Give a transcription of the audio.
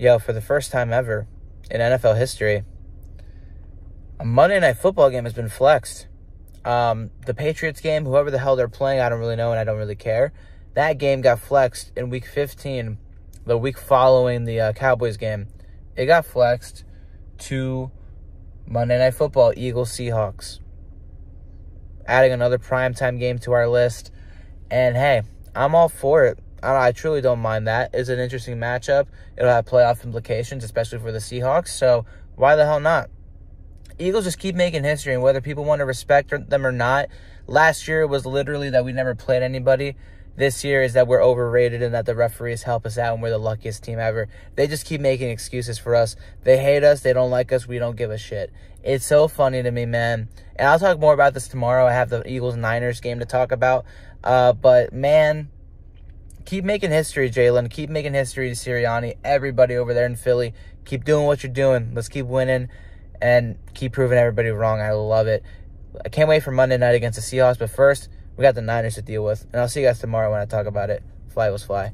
Yo, for the first time ever in NFL history, a Monday Night Football game has been flexed. Um, the Patriots game, whoever the hell they're playing, I don't really know and I don't really care. That game got flexed in week 15, the week following the uh, Cowboys game. It got flexed to Monday Night Football, Eagles Seahawks. Adding another primetime game to our list. And hey, I'm all for it. I, truly don't mind that. It's an interesting matchup. It'll have playoff implications, especially for the Seahawks. So why the hell not? Eagles just keep making history, and whether people want to respect them or not, last year was literally that we never played anybody. This year is that we're overrated and that the referees help us out and we're the luckiest team ever. They just keep making excuses for us. They hate us. They don't like us. We don't give a shit. It's so funny to me, man. And I'll talk more about this tomorrow. I have the Eagles Niners game to talk about. Uh, but man, keep making history, Jalen. Keep making history, Sirianni. Everybody over there in Philly, keep doing what you're doing. Let's keep winning and keep proving everybody wrong. I love it. I can't wait for Monday night against the Seahawks. But first, we got the Niners to deal with. And I'll see you guys tomorrow when I talk about it. Fly was fly.